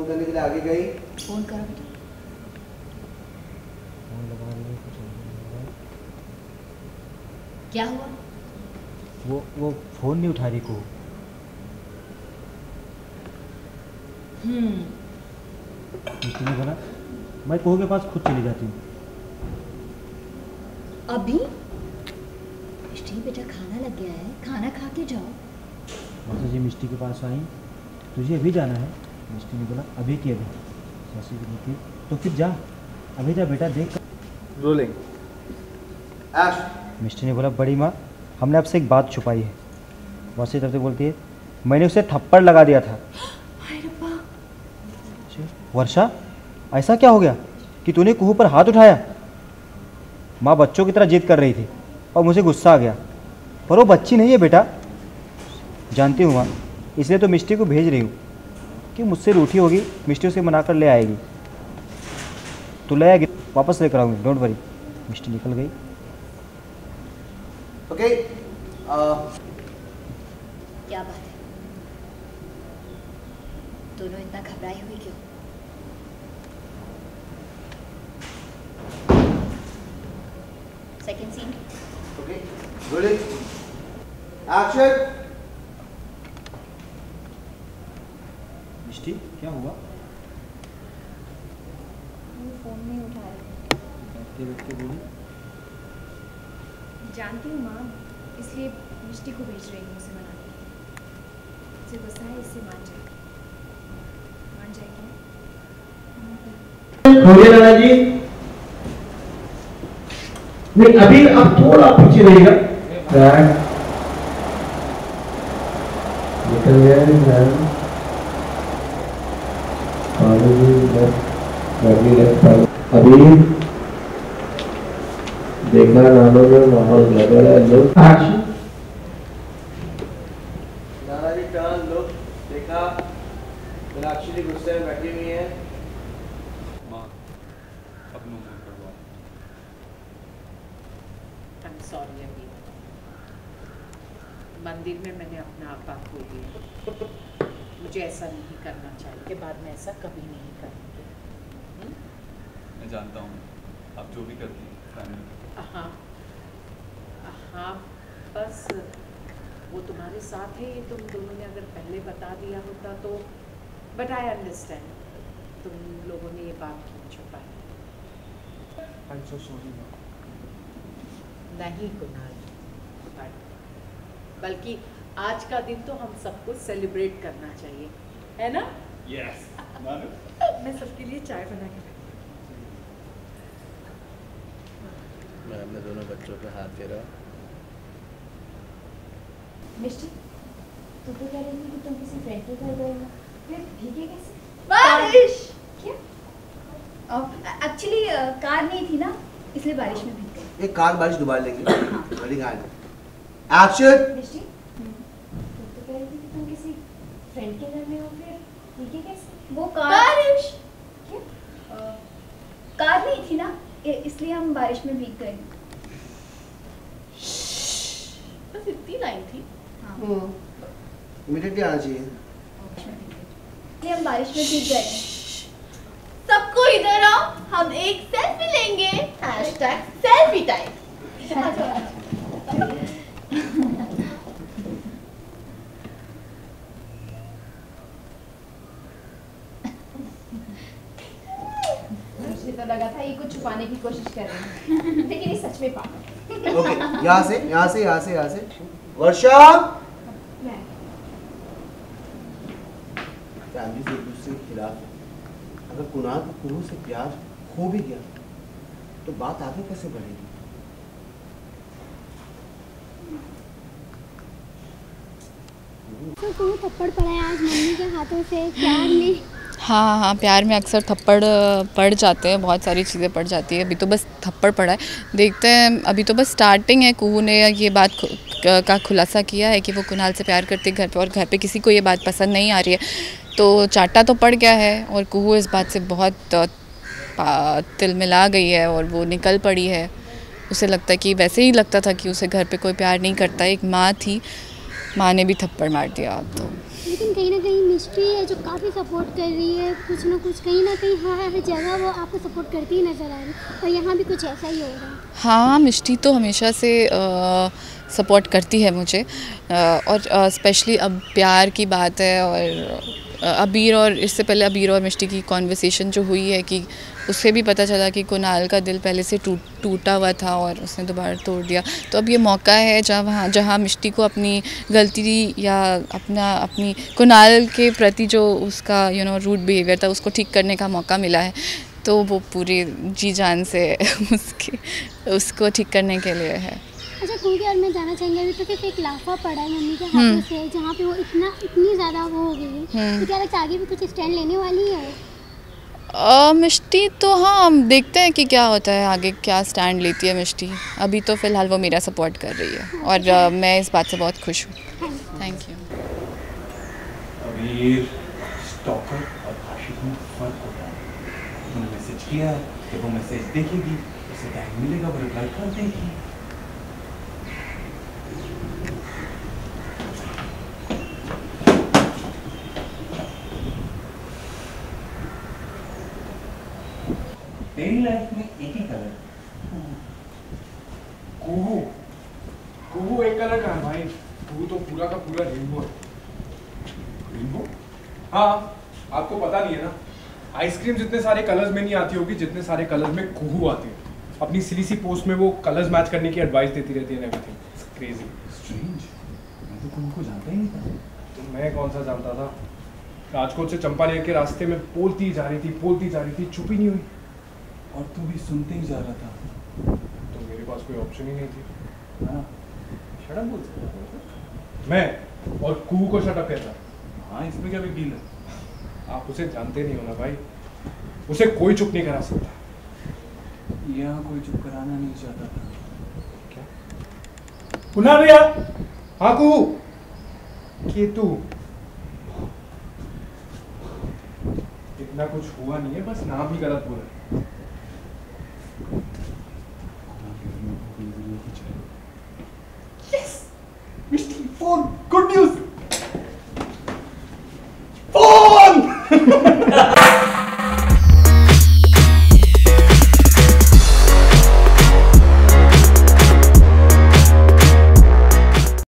Phone करने के लिए आगे गई। फ़ोन करो। बेटा। क्या हुआ? वो वो फ़ोन नहीं उठा रही को। हम्म। मिस्टी ने बोला मैं कोहू के पास खुद चली जाती हूँ। अभी? मिष्टी बेटा खाना लग गया है। खाना खा के जाओ। मासी जी मिस्टी के पास आई। तुझे अभी जाना है। मिस्टी ने बोला अभी की अभी। सासी जी बोलती तो फिर जा। अभी जा बेटा देख। रोलिंग एक्शन मिस्टी ने बोला बड़ी माँ हमने आपसे एक बात छुपाई है। वासी तरफ़ से बोलती है मैंने उसे थप्पड़ लगा दिया था। हाय रब्बा। अच्छा, वर्षा ऐसा क्या हो गया कि तूने कुहू पर हाथ उठाया? माँ बच्चों की तरह जिद कर रही थी और मुझे गुस्सा आ गया। पर वो बच्ची नहीं है बेटा। जानती हूँ माँ इसलिए तो मिष्टी को भेज रही हूँ। कि मुझसे रूठी होगी मिष्टी उसे मनाकर ले आएगी। तो ले आएगी वापस लेकर आऊँगी डोंट वरी मिष्टी निकल गई। ओके क्या बात है? दोनों इतना घबराई हुई क्यों? Second scene okay rolling action Mishti क्या हुआ फ़ोन नहीं उठा रही बैठते बोली। जानती हूँ माँ इसलिए मिष्टी को भेज रही हूँ उसे मनाने उसे गुस्सा है इससे मान जाएगी। मान जाएगी ना? नाना जी नहीं अभी अब थोड़ा पीछे रहेगा निकल गया अभी देखना नानों में माहौल लग रहा है लोग एक्शन नाना जी टर्न देखा मीनाक्षी जी गुस्से में बैठी हुई है। माँ अब नो मोर करवाओ I'm sorry अभी। मंदिर में मैंने अपना आपा खो दिया मुझे ऐसा नहीं करना चाहिए के बाद में ऐसा कभी नहीं करूँगी। जानता हूँ आप जो भी करती हैं फैमिली हाँ हाँ बस वो तुम्हारे साथ है ये तुम दोनों ने अगर पहले बता दिया होता तो बट आई अंडरस्टैंड तुम लोगों ने ये बात क्यों छुपाई आई सो सॉरी नहीं कुणाल बट बल्कि आज का दिन तो हम सबको सेलिब्रेट करना चाहिए है ना? यस नानू मैं सबके लिए चाय बना के मैं अपने दोनों बच्चों पे हाथ फेरा। मिष्टी तू तो कह रही थी कि तुम किसी फ्रेंड के घर गए हो। फिर भीगे कैसे? बारिश! क्या? एक्चुअली कार नहीं थी ना इसलिए बारिश में भीग एक कार बारिश दोबारा लेंगे। रोलिंग एक्शन मिष्टी तो कह रही थी कि तुम किसी फ्रेंड के घर में हो फिर। भीगे कैसे? वो कार बारिश! क्या? कार नहीं थी ना? इसलिए हम बारिश में भीग गए। बस इतनी लाइन थी। हाँ। भी आना चाहिए इसलिए हम बारिश में भीग गए। सबको इधर आओ हम एक सेल्फी लेंगे। हैशटैग सेल्फी टाइम मुझे तो लगा था ये कुछ छुपाने की कोशिश कर रही है। लेकिन ये सच में पागल ओके यहाँ से यहाँ से यहाँ से यहाँ से। वर्षा! मैं। फैमिली से एक दूसरे के खिलाफ अगर कुणाल को कुहू से प्यार हो भी गया तो बात आगे कैसे बढ़ेगी? तो थप्पड़ पड़ा है आज मम्मी के हाथों से प्यार में हाँ हाँ प्यार में अक्सर थप्पड़ पड़ जाते हैं, बहुत सारी चीज़ें पड़ जाती है। अभी तो बस थप्पड़ पड़ा है। देखते हैं, अभी तो बस स्टार्टिंग है, कुहू ने ये बात का खुलासा किया है कि वो कुणाल से प्यार करती है घर पे और घर पे किसी को ये बात पसंद नहीं आ रही है। तो चाटा तो पड़ गया है और कुहू इस बात से बहुत पा- तिलमिला गई है और वो निकल पड़ी है। उसे लगता है कि वैसे ही लगता था कि उसे घर पे कोई प्यार नहीं करता, एक माँ थी। माँ ने भी थप्पड़ मार दिया तो लेकिन कहीं ना कहीं मिस्ट्री है जो काफ़ी सपोर्ट कर रही है। कुछ ना कुछ कहीं ना कहीं हर हर जगह वो आपको सपोर्ट करती ही नज़र आ रही है। और यहाँ भी कुछ ऐसा ही हो रहा है। हाँ मिस्ट्री तो हमेशा से सपोर्ट करती है मुझे। आ, और स्पेशली अब प्यार की बात है और अबीर और इससे पहले अबीर और मिष्टी की कॉन्वर्सेशन जो हुई है कि उससे भी पता चला कि कुणाल का दिल पहले से टूट, टूटा हुआ था और उसने दोबारा तोड़ दिया। तो अब ये मौका है जहाँ वहाँ जहाँ मिष्टी को अपनी गलती या अपना, अपनी कुणाल के प्रति जो उसका यू नो रूड बिहेवियर था, उसको ठीक करने का मौका मिला है तो वो पूरी जी जान से उसके, उसको ठीक करने के लिए है। अच्छा क्योंकि और मैं जानना चाहेंगे अभी तो सिर्फ़ एक लाफा पड़ा है मम्मी के हम्म। हाथों से जहाँ पे वो इतना इतनी ज़्यादा वो हो गई है हम्म। तो क्या लगता है आगे भी कुछ स्टैंड लेने वाली है? मिष्टी तो हाँ हम देखते हैं कि क्या होता है आगे क्या स्टैंड लेती है मिष्टी। अभी तो फ़िलहाल वो मेरा सपोर्ट कर रही है और अ, मैं इस बात से बहुत खुश हूँ। थैंक यू अबीर स्टॉकर और आशिक में फ़र्क होता है। तुमने मैसेज किया जब वो मैसेज देखेगी उसे टाइम मिलेगा वो रिप्लाई कर देगी। तेरी लाइफ में एक ही कलर कुहू। कुहू एक कलर का है भाई। कुहू तो पूरा का पूरा रेनबो है। रेनबो हाँ आपको पता नहीं है ना। आइसक्रीम जितने सारे कलर्स में नहीं आती होगी जितने सारे कलर्स में कुहू आती है। अपनी सिली सी पोस्ट में वो कलर्स मैच करने की एडवाइस देती रहती है एवरीथिंग क्रेजी स्ट्रेंज मैं तो तुमको जानता ही नहीं था। तो मैं कौन सा जानता था? राजकोट से चंपानेर के रास्ते में बोलती जा रही थी बोलती जा रही थी चुप ही नहीं हुई। और तू भी सुनते ही जा रहा था। तो मेरे पास कोई ऑप्शन ही नहीं थी। हाँ। शटअप बोल सकता मैं और कुहू को शटअप कहता। हाँ इसमें क्या बिग डील है? आप उसे जानते नहीं हो ना भाई। उसे कोई चुप नहीं करा सकता। यहाँ कोई चुप कराना नहीं चाहता था। क्या? पुनः भैया। हाँ कुहू केतु इतना कुछ हुआ नहीं है बस नाम ही गलत बोला। Oh, good news!